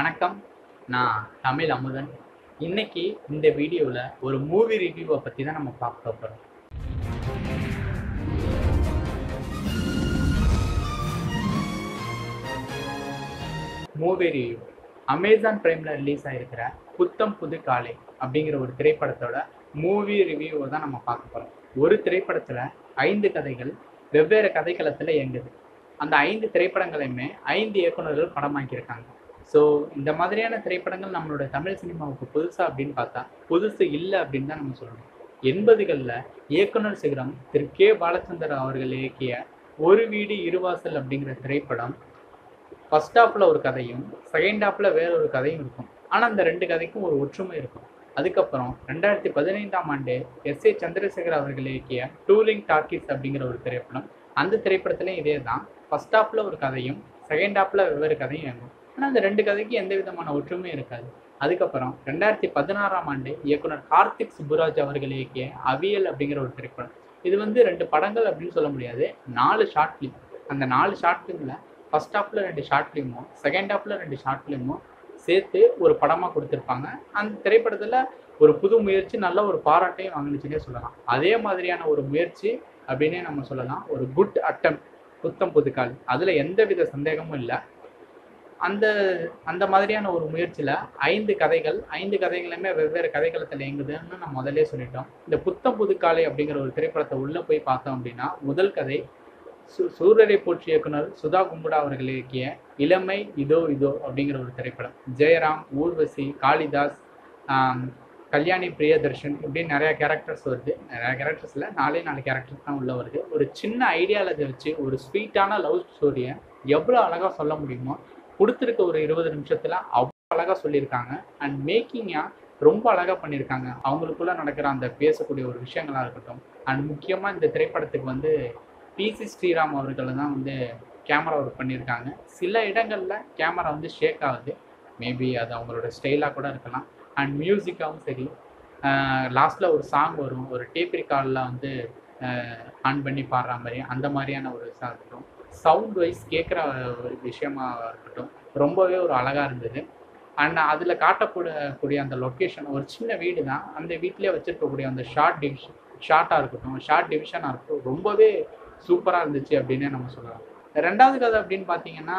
வணக்கம். நான் தமிழ் அமுதன். இன்னைக்கு இந்த வீடியோவில் ஒரு மூவி ரிவ்யூவை பற்றி தான் நம்ம பார்க்க போகிறோம் மூவி ரிவ்யூ அமேசான் பிரைமில் ரிலீஸ் ஆகிருக்கிற புத்தம் புது காலை அப்படிங்கிற ஒரு திரைப்படத்தோட மூவி ரிவ்யூவை தான் நம்ம பார்க்க போகிறோம் ஒரு திரைப்படத்தில் ஐந்து கதைகள் வெவ்வேறு கதைக்களத்தில் இயங்குது. அந்த ஐந்து திரைப்படங்களையுமே ஐந்து இயக்குனர்கள் படமாக்கியிருக்காங்க. ஸோ இந்த மாதிரியான திரைப்படங்கள் நம்மளோட தமிழ் சினிமாவுக்கு புதுசா அப்படின்னு பார்த்தா புதுசு இல்லை அப்படின்னு தான் நம்ம சொல்லணும். எண்பதுகளில் இயக்குனர் சிகரம் திரு கே. பாலச்சந்தர் அவர்கள் இயக்கிய ஒரு வீடு இருவாசல் அப்படிங்கிற திரைப்படம் ஃபர்ஸ்ட் ஹாஃபில் ஒரு கதையும் செகண்ட் ஹாஃபில் வேற ஒரு கதையும் இருக்கும். ஆனால் அந்த ரெண்டு கதைக்கும் ஒரு ஒற்றுமை இருக்கும். அதுக்கப்புறம் ரெண்டாயிரத்தி பதினைந்தாம் ஆண்டு எஸ் ஏ சந்திரசேகர் அவர்கள் இயக்கிய டூலிங் டாக்கிஸ் அப்படிங்கிற ஒரு திரைப்படம் அந்த திரைப்படத்துலையும் இதே தான் ஃபர்ஸ்ட் ஹாஃபில் ஒரு கதையும் செகண்ட் ஹாஃபில் வெவ்வேறு கதையும் இயங்கும். ஆனால் அந்த ரெண்டு கதைக்கு எந்த விதமான ஒற்றுமையும் இருக்காது. அதுக்கப்புறம் ரெண்டாயிரத்தி பதினாறாம் ஆண்டு இயக்குனர் கார்த்திக் சுப்புராஜ் அவர்கள் இயக்கிய அவியல் அப்படிங்கிற ஒரு திரைப்படம். இது வந்து ரெண்டு படங்கள் அப்படின்னு சொல்ல முடியாது. நாலு ஷார்ட் ஃபிலிம் அந்த நாலு ஷார்ட் ஃபிலிமில் ஃபர்ஸ்ட் ஹாஃபில் ரெண்டு ஷார்ட் ஃபிலிமும் செகண்ட் ஹாஃபில் ரெண்டு ஷார்ட் ஃபிலிமும் சேர்த்து ஒரு படமாக கொடுத்துருப்பாங்க. அந்த திரைப்படத்தில் ஒரு புது முயற்சி நல்ல ஒரு பாராட்டையும் வாங்கினுச்சுன்னே சொல்லலாம். அதே மாதிரியான ஒரு முயற்சி அப்படின்னே நம்ம சொல்லலாம். ஒரு குட் அட்டம் புத்தம் புதுக்கால். அதில் எந்த வித சந்தேகமும் இல்லை. அந்த அந்த மாதிரியான ஒரு முயற்சியில் ஐந்து கதைகள் ஐந்து கதைகளுமே வெவ்வேறு கதைக்களத்தில் இயங்குதுன்னு நான் முதலே சொல்லிட்டோம். இந்த புத்தம் புதுக்காலை அப்படிங்கிற ஒரு திரைப்படத்தை உள்ளே போய் பார்த்தோம் அப்படின்னா முதல் கதை சு சூரரை போற்றி இயக்குனர் சுதா கும்புடா அவர்கள் இயக்கிய இளமை இதோ இதோ அப்படிங்கிற ஒரு திரைப்படம். ஜெயராம் ஊர்வசி காளிதாஸ் கல்யாணி பிரியதர்ஷன் இப்படின்னு நிறையா கேரக்டர்ஸ் வருது. நிறையா கேரக்டர்ஸில் நாலே நாலு கேரக்டர்ஸ் தான் உள்ள வருது. ஒரு சின்ன ஐடியாவில் வச்சு ஒரு ஸ்வீட்டான லவ் ஸ்டோரியை எவ்வளோ அழகாக சொல்ல முடியுமோ கொடுத்துருக்க ஒரு இருபது நிமிஷத்தில் அவ்வளோ அழகாக சொல்லியிருக்காங்க. அண்ட் மேக்கிங்காக ரொம்ப அழகாக பண்ணியிருக்காங்க. அவங்களுக்குள்ளே நடக்கிற அந்த பேசக்கூடிய ஒரு விஷயங்களாக இருக்கட்டும். அண்ட் முக்கியமாக இந்த திரைப்படத்துக்கு வந்து பிசி ஸ்ரீராம் அவர்கள் தான் வந்து கேமரா ஒர்க் பண்ணியிருக்காங்க. சில இடங்களில் கேமரா வந்து ஷேக் ஆகுது. மேபி அது அவங்களோட ஸ்டைலாக கூட இருக்கலாம். அண்ட் மியூசிக்காகவும் சரி. லாஸ்ட்டில் ஒரு சாங் வரும். ஒரு டேப் ரிகார்டில் வந்து ஆன் பண்ணி பாடுற மாதிரி அந்த மாதிரியான ஒரு இதாக இருக்கட்டும் சவுண்ட் வைஸ் கேட்குற ஒரு விஷயமா இருக்கட்டும். ரொம்பவே ஒரு அழகாக இருந்தது. அண்ட் அதில் காட்டக்கூடக்கூடிய அந்த லொக்கேஷன் ஒரு சின்ன வீடு தான் அந்த வீட்டிலே வச்சுருக்கக்கூடிய அந்த ஷார்ட் டிவிஷன் ஷார்ட்டாக இருக்கட்டும் ஷார்ட் டிவிஷனாக இருக்கட்டும் ரொம்பவே சூப்பராக இருந்துச்சு அப்படின்னே நம்ம சொல்லலாம். ரெண்டாவது கதை அப்படின்னு பார்த்தீங்கன்னா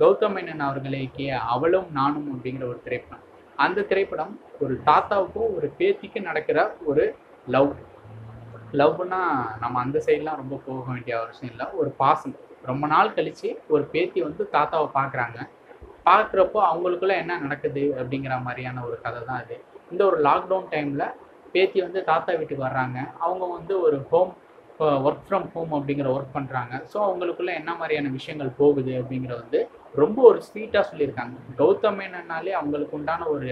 கௌதம் மேனன் அவர்களை இயக்கிய அவளும் நானும் அப்படிங்கிற ஒரு திரைப்படம். அந்த திரைப்படம் ஒரு தாத்தாவுக்கும் ஒரு பேத்திக்கும் நடக்கிற ஒரு லவ் லவ்னா நம்ம அந்த சைட்லாம் ரொம்ப போக வேண்டிய அவசியம் இல்லை. ஒரு பாசம். ரொம்ப நாள் கழித்து ஒரு பேத்தி வந்து தாத்தாவை பார்க்குறாங்க பார்க்குறப்போ அவங்களுக்குள்ள என்ன நடக்குது அப்படிங்கிற மாதிரியான ஒரு கதை தான் அது. இந்த ஒரு லாக்டவுன் டைமில் பேத்தி வந்து தாத்தா வீட்டுக்கு வர்றாங்க. அவங்க வந்து ஒரு ஹோம் ஒர்க் ஃப்ரம் ஹோம் அப்படிங்கிற ஒர்க் பண்ணுறாங்க ஸோ அவங்களுக்குள்ள என்ன மாதிரியான விஷயங்கள் போகுது அப்படிங்கிற வந்து ரொம்ப ஒரு ஸ்வீட்டாக சொல்லியிருக்காங்க. கௌதம் அவங்களுக்கு உண்டான ஒரு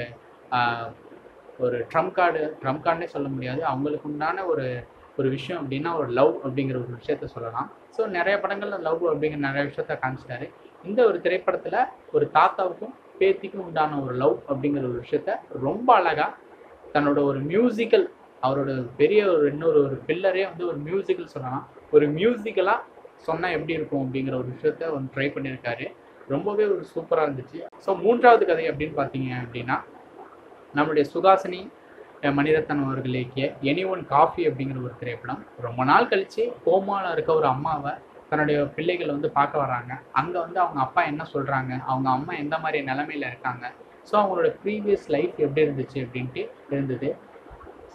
ஒரு ட்ரம் கார்டு ட்ரம் கார்டுனே சொல்ல முடியாது. அவங்களுக்கு உண்டான ஒரு ஒரு விஷயம் அப்படின்னா ஒரு லவ் அப்படிங்கிற ஒரு விஷயத்த சொல்லலாம். ஸோ நிறைய படங்களில் லவ் அப்படிங்கிற நிறைய விஷயத்த காமிச்சிட்டாரு. இந்த ஒரு திரைப்படத்தில் ஒரு தாத்தாவுக்கும் பேத்திக்கும் உண்டான ஒரு லவ் அப்படிங்கிற ஒரு விஷயத்த ரொம்ப அழகாக தன்னோட ஒரு மியூசிக்கல் அவரோட பெரிய ஒரு இன்னொரு ஒரு பில்லரே வந்து ஒரு மியூசிக்கல் சொல்லலாம். ஒரு மியூசிக்கலாக சொன்னால் எப்படி இருக்கும் அப்படிங்கிற ஒரு விஷயத்த ஒன்று ட்ரை பண்ணியிருக்காரு. ரொம்பவே ஒரு சூப்பராக இருந்துச்சு. ஸோ மூன்றாவது கதை அப்படின்னு பார்த்தீங்க அப்படின்னா நம்மளுடைய சுகாசினி மணிரத்தன் மணிரத்னம் அவர்கள் இயக்கிய எனி ஒன் காஃபி அப்படிங்கிற ஒரு திரைப்படம். ரொம்ப நாள் கழிச்சு கோமாவில் இருக்க ஒரு அம்மாவை தன்னுடைய பிள்ளைகள் வந்து பார்க்க வராங்க அங்கே வந்து அவங்க அப்பா என்ன சொல்கிறாங்க அவங்க அம்மா எந்த மாதிரி நிலமையில இருக்காங்க? ஸோ அவங்களோட ப்ரீவியஸ் லைஃப் எப்படி இருந்துச்சு அப்படின்ட்டு இருந்தது.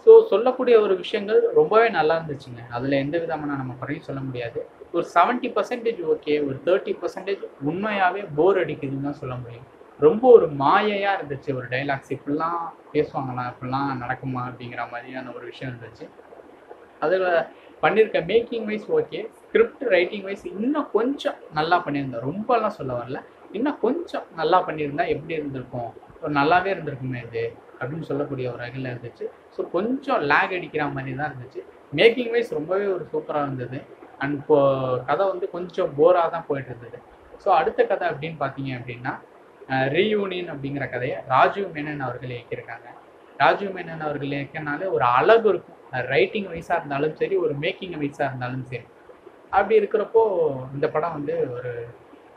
ஸோ சொல்லக்கூடிய ஒரு விஷயங்கள் ரொம்பவே நல்லா இருந்துச்சுங்க. அதில் எந்த விதமான நம்ம குறையும் சொல்ல முடியாது. ஒரு செவன்ட்டி பர்சன்டேஜ் ஓகே ஒரு தேர்ட்டி பர்சன்டேஜ் உண்மையாகவே போர் அடிக்குதுன்னு தான் சொல்ல முடியும். ரொம்ப ஒரு மாயையாக இருந்துச்சு. ஒரு டைலாக்ஸ் இப்படிலாம் பேசுவாங்களா? இப்படிலாம் நடக்குமா? அப்படிங்கிற மாதிரியான ஒரு விஷயம் இருந்துச்சு. அதில் பண்ணியிருக்க making wise okay script writing wise இன்னும் கொஞ்சம் நல்லா பண்ணியிருந்தேன் ரொம்பலாம் சொல்ல வரல. இன்னும் கொஞ்சம் நல்லா பண்ணியிருந்தா எப்படி இருந்திருக்கும்? ஒரு நல்லாவே இருந்திருக்குமே இது அப்படின்னு சொல்லக்கூடிய ஒரு வகையில் இருந்துச்சு. ஸோ கொஞ்சம் லேக் அடிக்கிற மாதிரி தான் இருந்துச்சு. மேக்கிங் வைஸ் ரொம்பவே ஒரு சூப்பராக இருந்தது. அண்ட் இப்போ கதை வந்து கொஞ்சம் போராக தான் போயிட்டு இருந்தது. ஸோ அடுத்த கதை அப்படின்னு பார்த்தீங்க அப்படின்னா ரீயூனியன் அப்படிங்கிற கதையை ராஜீவ் மேனன் அவர்கள் இயக்கியிருக்காங்க. ராஜீவ் மேனன் அவர்கள் இயக்கினாலே ஒரு அழகு இருக்கும். ரைட்டிங் வைஸாக இருந்தாலும் சரி ஒரு மேக்கிங் வைஸாக இருந்தாலும் சரி. அப்படி இருக்கிறப்போ இந்த படம் வந்து ஒரு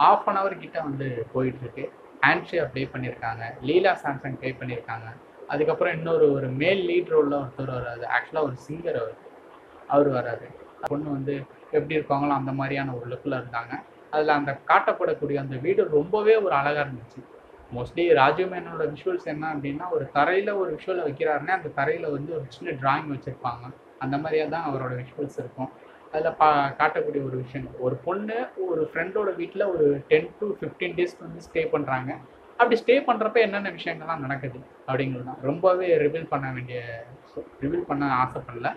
ஆஃப் அன் ஹவர் கிட்ட வந்து போயிட்டுருக்கு. ஹேண்ட்ஷே ப்ளே பண்ணியிருக்காங்க லீலா சாம்சங் ப்ளே பண்ணியிருக்காங்க அதுக்கப்புறம் இன்னொரு ஒரு மேல் லீட் ரோலில் ஒருத்தர் வராது ஆக்சுவலாக ஒரு சிங்கர் அவர். அவர் வராது பொண்ணு வந்து எப்படி இருக்காங்களோ அந்த மாதிரியான ஒரு லுக்கில் இருந்தாங்க. அதில் அந்த காட்டப்படக்கூடிய அந்த வீடு ரொம்பவே ஒரு அழகாக இருந்துச்சு. மோஸ்ட்லி ராஜீவ் மேனோட விஷுவல்ஸ் என்ன அப்படின்னா ஒரு தரையில் ஒரு விஷுவலை வைக்கிறாருன்னா அந்த தரையில் வந்து ஒரு சின்ன டிராயிங் வச்சுருப்பாங்க. அந்த மாதிரியாக தான் அவரோட விஷுவல்ஸ் இருக்கும். அதில் பா காட்டக்கூடிய ஒரு விஷயம். ஒரு பொண்ணு ஒரு ஃப்ரெண்டோட வீட்டில் ஒரு டென் டு ஃபிஃப்டீன் டேஸ் வந்து ஸ்டே பண்ணுறாங்க அப்படி ஸ்டே பண்ணுறப்ப என்னென்ன விஷயங்கள்லாம் நடக்குது அப்படிங்கிறது தான். ரொம்பவே ரிவீல் பண்ண வேண்டிய ரிவீல் பண்ண ஆசைப்படல.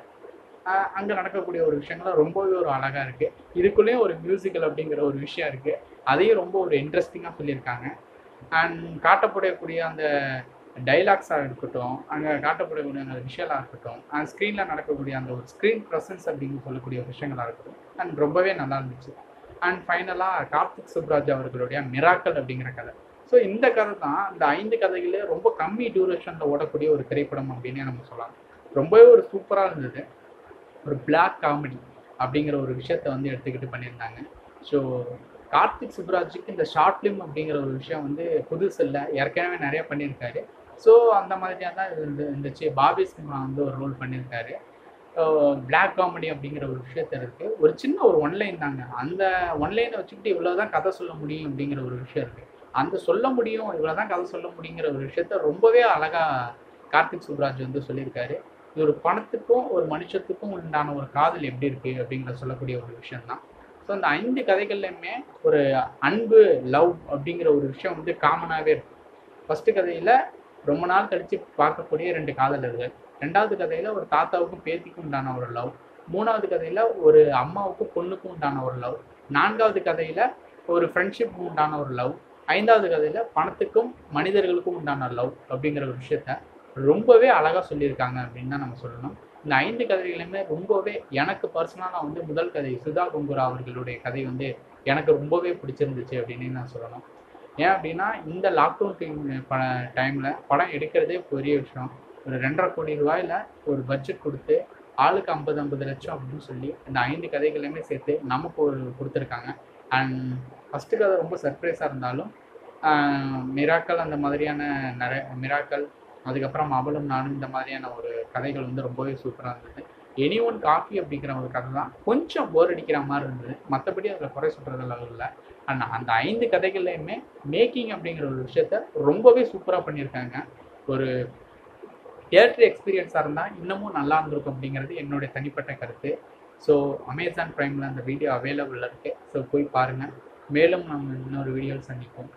அங்கே நடக்கக்கூடிய ஒரு விஷயங்கள்லாம் ரொம்பவே ஒரு அழகாக இருக்குது இதுக்குள்ளேயும் ஒரு மியூசிக்கல் அப்படிங்கிற ஒரு விஷயம் இருக்குது அதையும் ரொம்ப ஒரு இன்ட்ரெஸ்டிங்காக சொல்லியிருக்காங்க. அண்ட் காட்டப்படக்கூடிய அந்த டைலாக்ஸாக இருக்கட்டும் அங்கே காட்டப்படக்கூடிய அந்த விஷயலாக இருக்கட்டும் அண்ட் ஸ்க்ரீனில் நடக்கக்கூடிய அந்த ஒரு ஸ்க்ரீன் ப்ரெசன்ஸ் அப்படின்னு சொல்லக்கூடிய விஷயங்களாக இருக்கட்டும் அண்ட் ரொம்பவே நல்லா இருந்துச்சு. அண்ட் ஃபைனலாக கார்த்திக் சுப்ராஜ் அவர்களுடைய மிராக்கல் அப்படிங்கிற கதை. ஸோ இந்த கதை தான் இந்த ஐந்து கதைகளே ரொம்ப கம்மி டியூரேஷனில் ஓடக்கூடிய ஒரு திரைப்படம் அப்படின்னே நம்ம சொல்லலாம். ரொம்பவே ஒரு சூப்பராக இருந்தது. ஒரு பிளாக் காமெடி அப்படிங்கிற ஒரு விஷயத்த வந்து எடுத்துக்கிட்டு பண்ணியிருந்தாங்க. ஸோ கார்த்திக் சுப்ராஜுக்கு இந்த ஷார்ட் ஃபிலிம் அப்படிங்கிற ஒரு விஷயம் வந்து புதுசு இல்லை. ஏற்கனவே நிறைய பண்ணியிருக்காரு. ஸோ அந்த மாதிரியாக தான் இது இருந்து- இருந்துச்சு. பாபி சிம்மா வந்து ஒரு ரோல் பண்ணியிருக்காரு. பிளாக் காமெடி அப்படிங்கிற ஒரு விஷயத்த இருக்குது ஒரு சின்ன ஒரு ஒன்லைன் தாங்க. அந்த ஒன்லைனை வச்சுக்கிட்டு இவ்வளோ தான் கதை சொல்ல முடியும் அப்படிங்கிற ஒரு விஷயம் இருக்குது அந்த சொல்ல முடியும் இவ்வளோதான் கதை சொல்ல முடியுங்கிற ஒரு விஷயத்த ரொம்பவே அழகாக கார்த்திக் சுப்ராஜ் வந்து சொல்லியிருக்காரு. இது ஒரு பணத்துக்கும் ஒரு மனுஷத்துக்கும் உண்டான ஒரு காதல் எப்படி இருக்குது அப்படிங்கிற சொல்லக்கூடிய ஒரு விஷயம் தான் ஸோ அந்த ஐந்து கதைகள்லையுமே ஒரு அன்பு லவ் அப்படிங்கிற ஒரு விஷயம் வந்து காமனாகவே இருக்கும் ஃபஸ்ட்டு கதையில் ரொம்ப நாள் கழித்து பார்க்கக்கூடிய ரெண்டு காதலர்கள். ரெண்டாவது கதையில் ஒரு தாத்தாவுக்கும் பேத்திக்கும் உண்டான ஒரு லவ் மூணாவது கதையில் ஒரு அம்மாவுக்கும் பொண்ணுக்கும் உண்டான ஒரு லவ் நான்காவது கதையில் ஒரு ஃப்ரெண்ட்ஷிப் உண்டான ஒரு லவ் ஐந்தாவது கதையில் பணத்துக்கும் மனிதர்களுக்கும் உண்டான லவ் அப்படிங்கிற ஒரு விஷயத்த ரொம்பவே அழகாக சொல்லியிருக்காங்க அப்படின்னு தான் நம்ம சொல்லணும். இந்த ஐந்து கதைகளுமே ரொம்பவே எனக்கு பர்சனலாக நான் வந்து முதல் கதை சுதா குங்குரா அவர்களுடைய கதை வந்து எனக்கு ரொம்பவே பிடிச்சிருந்துச்சு அப்படின்னு நான் சொல்லணும். ஏன் அப்படின்னா இந்த லாக்டவுன் டைம் ப டைமில் படம் எடுக்கிறதே பெரிய விஷயம். ஒரு ரெண்டரை கோடி ரூபாயில் ஒரு பட்ஜெட் கொடுத்து ஆளுக்கு ஐம்பது ஐம்பது லட்சம் அப்படின்னு சொல்லி இந்த ஐந்து கதைகளையுமே சேர்த்து நமக்கு ஒரு கொடுத்துருக்காங்க. அண்ட் ஃபஸ்ட்டு கதை ரொம்ப சர்ப்ரைஸாக இருந்தாலும் மிராக்கள் அந்த மாதிரியான நிறைய மிராக்கள் அதுக்கப்புறம் அவளும் நானும் இந்த மாதிரியான ஒரு கதைகள் வந்து ரொம்பவே சூப்பராக இருந்தது. எனி ஒன் காஃபி அப்படிங்கிற ஒரு கதை தான் கொஞ்சம் போர் அடிக்கிற மாதிரி இருந்தது. மற்றபடி அதில் குறை சொல்கிறது அளவு இல்லை. ஆனால் அந்த ஐந்து கதைகள்லையுமே மேக்கிங் அப்படிங்கிற ஒரு விஷயத்த ரொம்பவே சூப்பராக பண்ணியிருக்காங்க. ஒரு தியேட்டர் எக்ஸ்பீரியன்ஸாக இருந்தால் இன்னமும் நல்லா இருந்திருக்கும் அப்படிங்கிறது என்னுடைய தனிப்பட்ட கருத்து. ஸோ அமேசான் ப்ரைமில் அந்த வீடியோ அவைலபிளில் இருக்குது ஸோ போய் பாருங்கள் மேலும் நம்ம இன்னொரு வீடியோவில் சந்திப்போம்.